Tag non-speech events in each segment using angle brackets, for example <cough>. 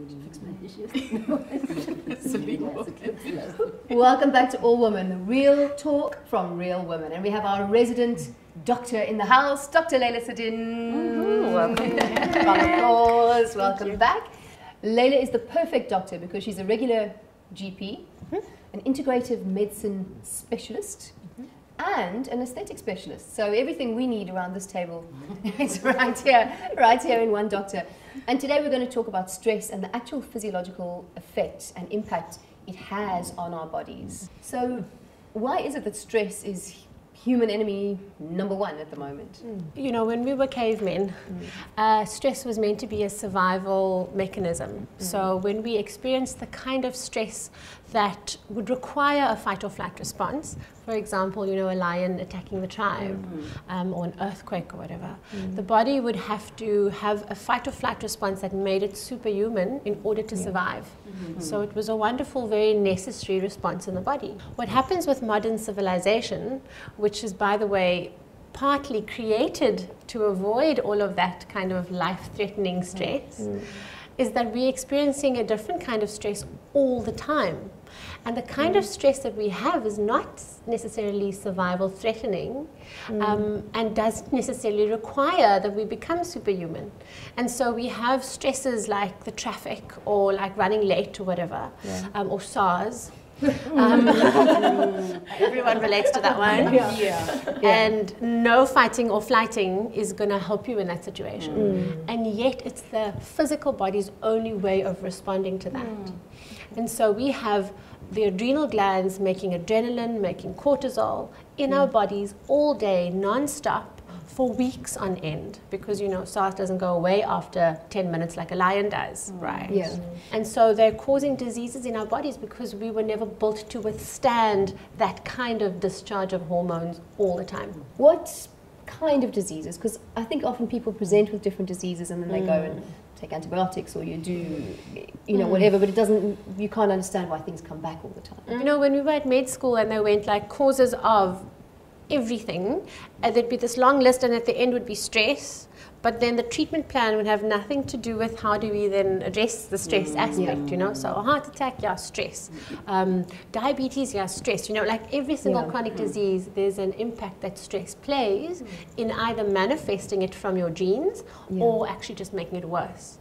<laughs> Welcome back to All Woman, the real talk from real women. And we have our resident doctor in the house, Dr. Leila Sadien. Welcome. applause. <laughs> Welcome back. Leila is the perfect doctor because she's a regular GP, mm-hmm. an integrative medicine specialist, mm-hmm. and an aesthetic specialist. So everything we need around this table <laughs> is right here, right here in one doctor. And today we're going to talk about stress and the actual physiological effect and impact it has on our bodies. So, why is it that stress is human enemy number one at the moment? Mm. You know, when we were cavemen, mm. uh, stress was meant to be a survival mechanism. Mm. So when we experience the kind of stress that would require a fight or flight response, for example, you know, a lion attacking the tribe mm-hmm. um, or an earthquake or whatever, mm. the body would have to have a fight or flight response that made it superhuman in order to yeah. survive. Mm-hmm. So it was a wonderful, very necessary response in the body. What happens with modern civilization, which is, by the way, partly created to avoid all of that kind of life threatening stress, mm. is that we're experiencing a different kind of stress all the time. And the kind mm. of stress that we have is not necessarily survival threatening mm. um, and doesn't necessarily require that we become superhuman. And so we have stresses like the traffic or like running late or whatever, yeah. um, or SARS. <laughs> um, <laughs> everyone relates to that one. Yeah. yeah. And no fighting or flighting is going to help you in that situation. Mm. And yet, it's the physical body's only way of responding to that. Mm. And so we have the adrenal glands making adrenaline, making cortisol in mm. our bodies all day, non-stop, for weeks on end because you know SARS doesn't go away after 10 minutes like a lion does, mm. right? Yeah. And so they're causing diseases in our bodies because we were never built to withstand that kind of discharge of hormones all the time. What kind of diseases? Because I think often people present with different diseases and then they mm. go and take antibiotics or you do, you know, mm. whatever, but it doesn't, you can't understand why things come back all the time. You know, when we were at med school and they went like causes of everything, uh, there'd be this long list and at the end would be stress, but then the treatment plan would have nothing to do with how do we then address the stress mm, aspect, yeah. you know. So a heart attack, yeah, stress. Um, diabetes, yeah, stress. You know, like every single yeah. chronic mm. disease, there's an impact that stress plays in either manifesting it from your genes yeah. or actually just making it worse.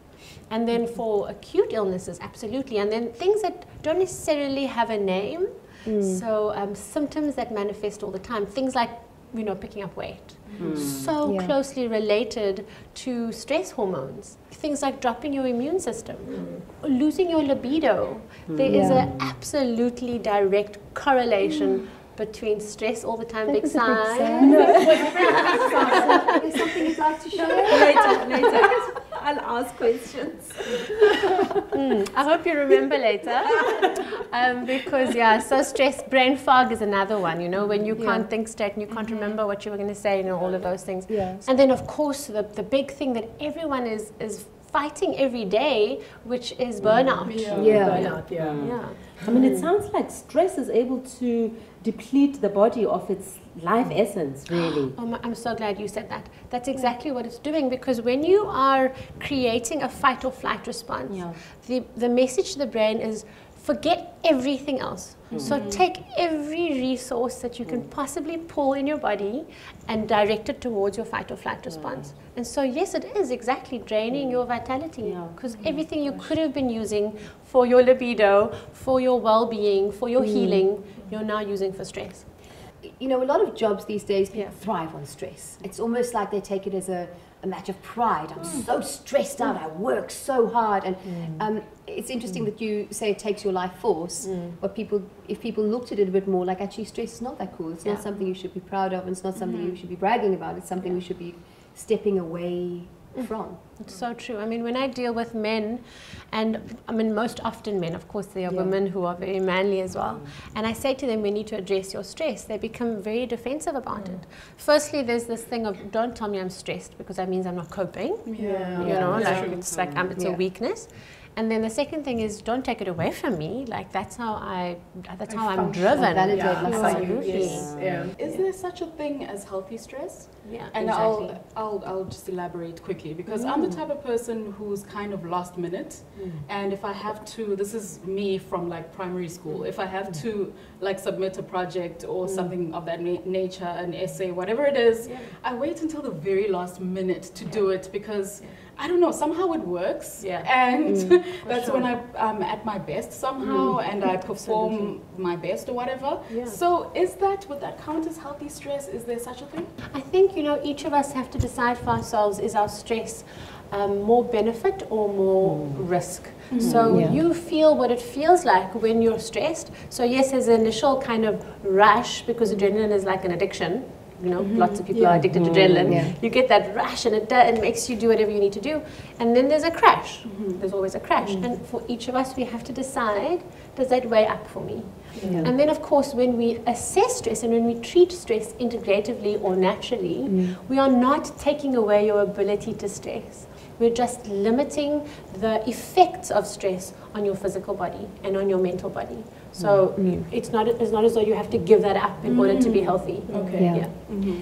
And then for acute illnesses, absolutely. And then things that don't necessarily have a name. Mm. So um, symptoms that manifest all the time, things like you know, picking up weight. Mm. So yeah. closely related to stress hormones. Things like dropping your immune system, mm. losing your libido. Mm. There yeah. an absolutely direct correlation between stress all the time, that big sign. No. <laughs> <laughs> Is something you'd like to share? Later, later. <laughs> I'll ask questions. Mm, I hope you remember later. <laughs> Um, because, yeah, so stress, brain fog is another one, you know, when you can't yeah. think straight and you can't mm-hmm. remember what you were going to say, you know, all of those things. Yeah. And then, of course, the, the big thing that everyone is, is fighting every day, which is burnout. Yeah. yeah. Burnout, yeah. yeah. I mean, it sounds like stress is able to deplete the body of its life essence, really. <gasps> Oh, I'm so glad you said that. That's exactly what it's doing because when you are creating a fight or flight response, yeah. the, the message to the brain is forget everything else. Mm. So take every resource that you can possibly pull in your body and direct it towards your fight or flight response. Yeah. And so yes, it is exactly draining your vitality because yeah. everything you could have been using for your libido, for your well-being, for your mm. healing, you're now using for stress. You know, a lot of jobs these days yeah. thrive on stress. It's almost like they take it as a, a match of pride. I'm mm. so stressed out. I work so hard, and mm. um, it's interesting mm. that you say it takes your life force. Mm. But people, if people looked at it a bit more, like actually, stress is not that cool. It's yeah. not something you should be proud of. And it's not something -hmm. you should be bragging about. It's something yeah. we should be stepping away. From. It's so true. I mean, when I deal with men, and I mean, most often men, of course, there are yeah. women who are very manly as well. Mm. And I say to them, we need to address your stress. They become very defensive about mm. it. Firstly, there's this thing of, don't tell me I'm stressed because that means I'm not coping. Yeah. You know, like it's like um, it's a weakness. And then the second thing is don't take it away from me. Like that's how I that's I how I'm driven. Validate Yeah, myself. Absolutely. Yes, yeah. Is there such a thing as healthy stress? Yeah, And exactly. I'll, I'll, I'll just elaborate quickly because I'm the mm. type of person who's kind of last minute. Mm. And if I have to, this is me from like primary school, if I have mm. to like submit a project or something of that na- nature, an essay, whatever it is, I wait until the very last minute to do it because I don't know, somehow it works. Yeah. And mm, <laughs> that's when I, I'm at my best somehow mm. and I perform my best or whatever. Yeah. So is that, would that count as healthy stress? Is there such a thing? I think you know each of us have to decide for ourselves: is our stress um, more benefit or more mm. risk? Mm-hmm. So Yeah. you feel what it feels like when you're stressed. So yes, there's an initial kind of rush because adrenaline is like an addiction. You know, mm-hmm. lots of people are addicted to adrenaline. Yeah. You get that rush, and it, it makes you do whatever you need to do. And then there's a crash. Mm-hmm. There's always a crash. And for each of us, we have to decide: does that weigh up for me? Yeah. And then, of course, when we assess stress and when we treat stress integratively or naturally, mm. we are not taking away your ability to stress. We're just limiting the effects of stress on your physical body and on your mental body. So it's not it's not as though you have to give that up in order to be healthy. Okay. Yeah. Yeah.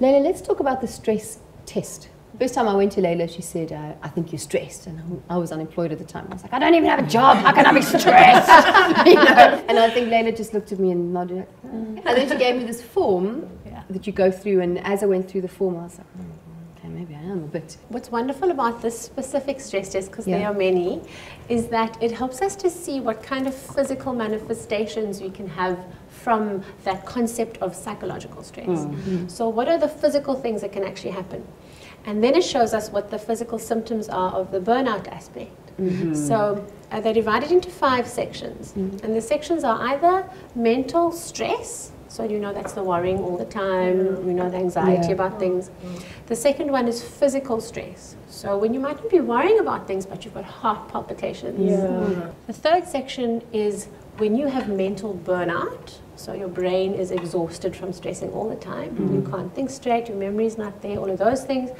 Leila, let's talk about the stress test. First time I went to Leila, she said, uh, I think you're stressed. And I'm- I was unemployed at the time. I was like, I don't even have a job. How can I be stressed? <laughs> you know? And I think Leila just looked at me and nodded. like, "Mm." And then she gave me this form Yeah. that you go through. And as I went through the form, I was like, "Mm, okay, maybe I am a bit. What's wonderful about this specific stress test, because Yeah. there are many, is that it helps us to see what kind of physical manifestations we can have from that concept of psychological stress. Mm. Mm-hmm. So, what are the physical things that can actually happen? And then it shows us what the physical symptoms are of the burnout aspect. Mm-hmm. So, uh, they're divided into five sections. Mm-hmm. And the sections are either mental stress, so you know that's the worrying all the time, you know the anxiety Yeah. about things. The second one is physical stress. So when you might not be worrying about things, but you've got heart palpitations. Yeah. Mm-hmm. The third section is when you have mental burnout. So your brain is exhausted from stressing all the time. You mm-hmm. can't think straight, your memory is not there, all of those things.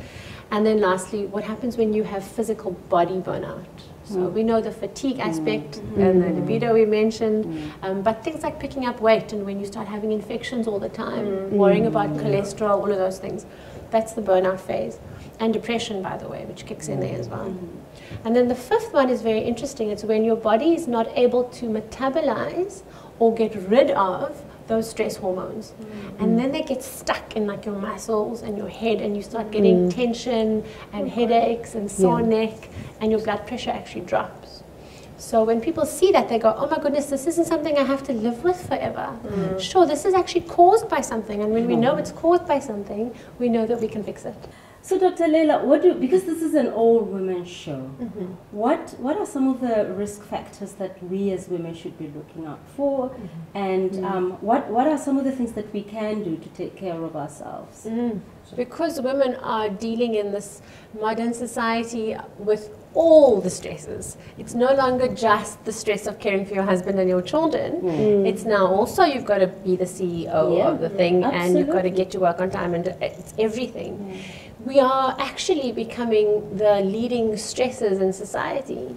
And then lastly, what happens when you have physical body burnout? So we know the fatigue mm. aspect mm. and the libido we mentioned, mm. um, but things like picking up weight and when you start having infections all the time, worrying about cholesterol, all of those things, that's the burnout phase. And depression, by the way, which kicks in there as well. And then the fifth one is very interesting. It's when your body is not able to metabolize or get rid of those stress hormones. Mm. And then they get stuck in like your muscles and your head and you start getting mm. tension and mm. headaches and sore neck and your blood pressure actually drops. So when people see that, they go, oh my goodness, this isn't something I have to live with forever. Sure, this is actually caused by something. And when we know it's caused by something, we know that we can fix it. So, Dr. Leila, what do because this is an all women show, mm-hmm. what what are some of the risk factors that we as women should be looking out for, mm-hmm. and mm-hmm. um, what what are some of the things that we can do to take care of ourselves? Because women are dealing in this modern society with all the stresses. It's no longer just the stress of caring for your husband and your children. Mm. Mm. It's now also you've got to be the CEO Yeah, of the thing and you've got to get to work on time and it's everything. We are actually becoming the leading stressors in society.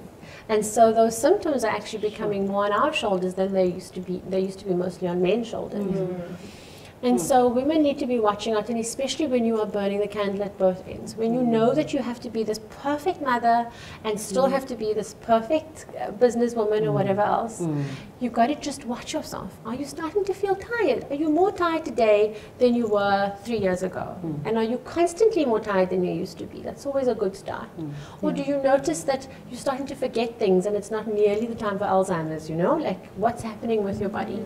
And so those symptoms are actually becoming more on our shoulders than they used to be. They used to be mostly on men's shoulders. Mm-hmm. And so women need to be watching out, and especially when you are burning the candle at both ends. When you know that you have to be this perfect mother and still have to be this perfect uh, businesswoman or mm. whatever else, mm. you've got to just watch yourself. Are you starting to feel tired? Are you more tired today than you were three years ago? Mm. And are you constantly more tired than you used to be? That's always a good start. Or do you notice that you're starting to forget things and it's not nearly the time for Alzheimer's, you know? Like what's happening with your body?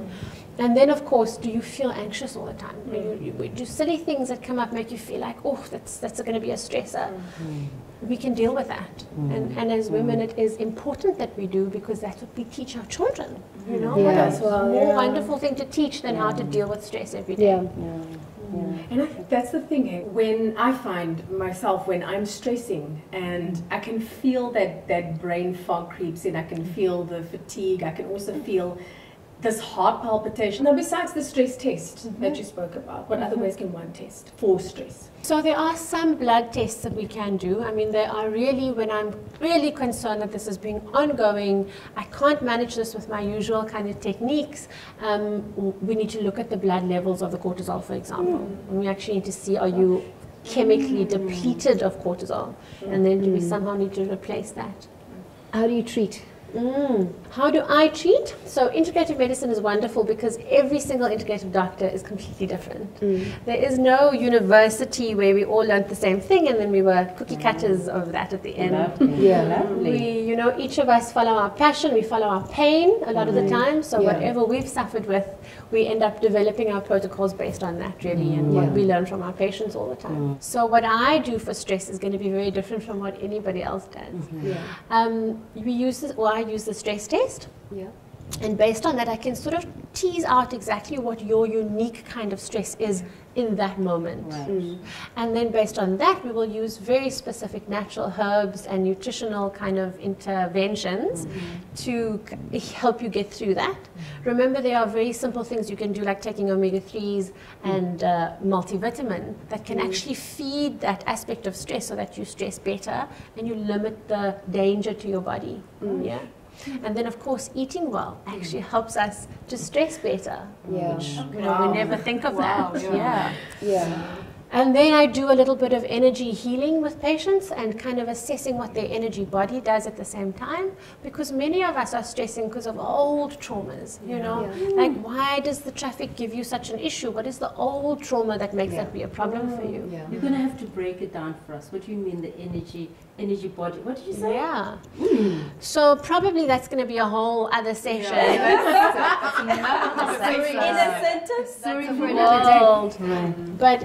And then, of course, do you feel anxious all the time? Do, you, you, do silly things that come up make you feel like, oh, that's, that's going to be a stressor? Mm-hmm. We can deal with that. Mm-hmm. And, and as women, it mm-hmm. is important that we do because that's what we teach our children. You know, what Yeah. else? more wonderful thing to teach than how to deal with stress every day. Yeah. Mm. And I think that's the thing. eh, When I find myself when I'm stressing and I can feel that that brain fog creeps in, I can feel the fatigue. I can also feel this heart palpitation. Now, besides the stress test that mm-hmm. you spoke about, what other mm-hmm. ways can one test for stress? So there are some blood tests that we can do. I mean, there are really, when I'm really concerned that this is being ongoing, I can't manage this with my usual kind of techniques. Um, we need to look at the blood levels of the cortisol, for example. Mm. And we actually need to see, are you chemically mm. depleted of cortisol? And then do we mm. somehow need to replace that? How do you treat? Mm. How do I treat? So integrative medicine is wonderful because every single integrative doctor is completely different. There is no university where we all learned the same thing and then we were cookie cutters of that at the end. Lovely. Yeah. Lovely. We, you know, each of us follow our passion, we follow our pain a lot of the time. So Yeah. whatever we've suffered with, we end up developing our protocols based on that really and Yeah. what we learn from our patients all the time. So what I do for stress is going to be very different from what anybody else does. Yeah. Um, we use this, or I use the stress test. Yeah. And based on that, I can sort of tease out exactly what your unique kind of stress is in that moment. Right. Mm. And then based on that, we will use very specific natural herbs and nutritional kind of interventions mm-hmm. to help you get through that. Remember, there are very simple things you can do, like taking omega 3s mm. and uh, multivitamin, that can mm. actually feed that aspect of stress so that you stress better and you limit the danger to your body. Yeah. And then, of course, eating well actually mm. helps us to stress better. Yeah. Which, you know, Wow. we never think of Wow, that. yeah. yeah. Yeah. And then I do a little bit of energy healing with patients and kind of assessing what their energy body does at the same time because many of us are stressing because of old traumas, you know. Like why does the traffic give you such an issue? What is the old trauma that makes that be a problem for you? Yeah. You're gonna have to break it down for us. What do you mean the energy, energy body? What did you say? Yeah. Hmm. So probably that's going to be a whole other session. Sorry for another day. World. Right. But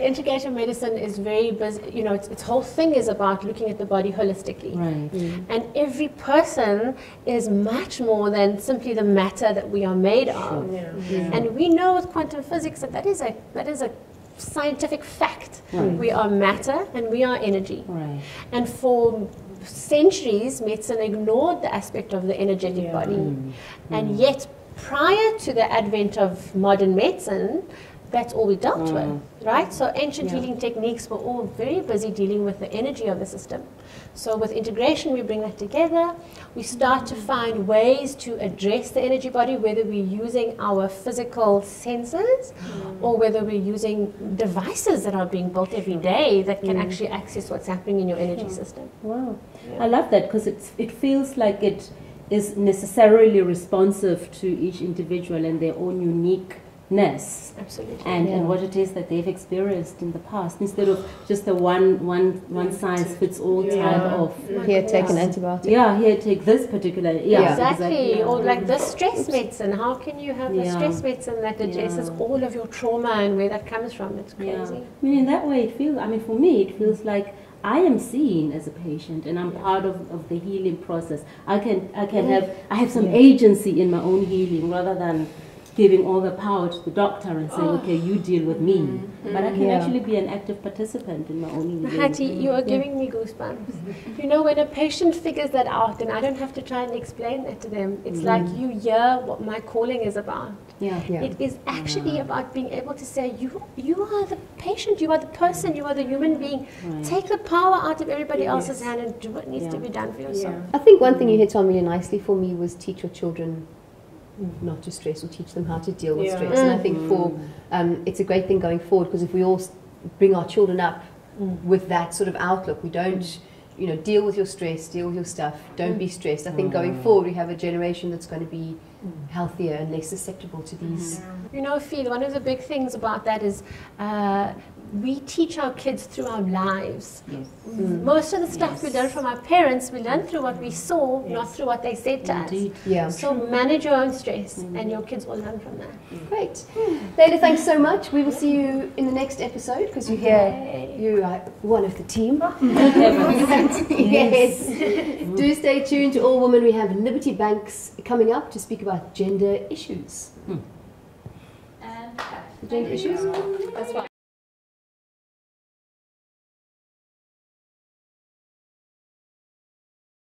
integrative medicine is very busy, you know, its, its whole thing is about looking at the body holistically. Right. Mm. And every person is much more than simply the matter that we are made of. And we know with quantum physics that that is a, that is a scientific fact. Right. We are matter and we are energy. Right. And for centuries, medicine ignored the aspect of the energetic body. Mm. And mm. yet, prior to the advent of modern medicine, that's all we dealt with, mm. right? So ancient healing techniques were all very busy dealing with the energy of the system. So with integration, we bring that together. We start to mm. find ways to address the energy body, whether we're using our physical senses mm. or whether we're using devices that are being built every day that can actually access what's happening in your energy system. Wow. I love that because it feels like it is necessarily responsive to each individual and their own uniqueness Absolutely. and, and what it is that they've experienced in the past instead of just the one, one, one size fits all type of. Here, take an antibiotic. Yeah, here, take this particular. Yeah, Yeah. Exactly. Or like the stress medicine. How can you have a Yeah. stress medicine that addresses Yeah. all of your trauma and where that comes from? It's Yeah. crazy. I mean, in that way, it feels, I mean, for me, it feels like I am seen as a patient and I'm part of, of the healing process. I can, I can have, I have some agency in my own healing rather than giving all the power to the doctor and saying, oh. okay, you deal with me. Mm-hmm. But I can Yeah. actually be an active participant in my own healing. Hattie, you are giving me goosebumps. You know, when a patient figures that out, and I don't have to try and explain that to them, it's mm. like you hear what my calling is about. Yeah. Yeah. It is actually about being able to say, you, you are the patient, you are the person, you are the human being. Right. Take the power out of everybody else's hand and do what needs to be done for yourself. I think one thing you hit on really nicely for me was teach your children not to stress or teach them how to deal with Yeah. stress. And I think mm. for um, it's a great thing going forward because if we all bring our children up mm. with that sort of outlook, we don't. Mm. You know, deal with your stress, deal with your stuff. Don't be stressed. I think going forward, we have a generation that's going to be healthier and less susceptible to these. You know, Fee, one of the big things about that is uh, we teach our kids through our lives. Yes. Mm. Most of the stuff we learn from our parents, we learn through what we saw, not through what they said to Indeed. Yeah, us. So manage your own stress, mm. and your kids will learn from that. Mm. great. Leila, thanks so much. We will see you in the next episode because you're here. Yay. You are one of the team. <laughs> <laughs> yes. Do stay tuned to All Woman. We have Liberty Banks coming up to speak about gender issues. And Gender issues? That's fine.